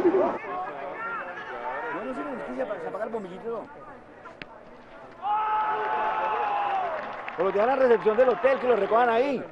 No, no sirve justicia para apagar el bombillito. O lo dejan a la recepción del hotel, que lo recojan ahí.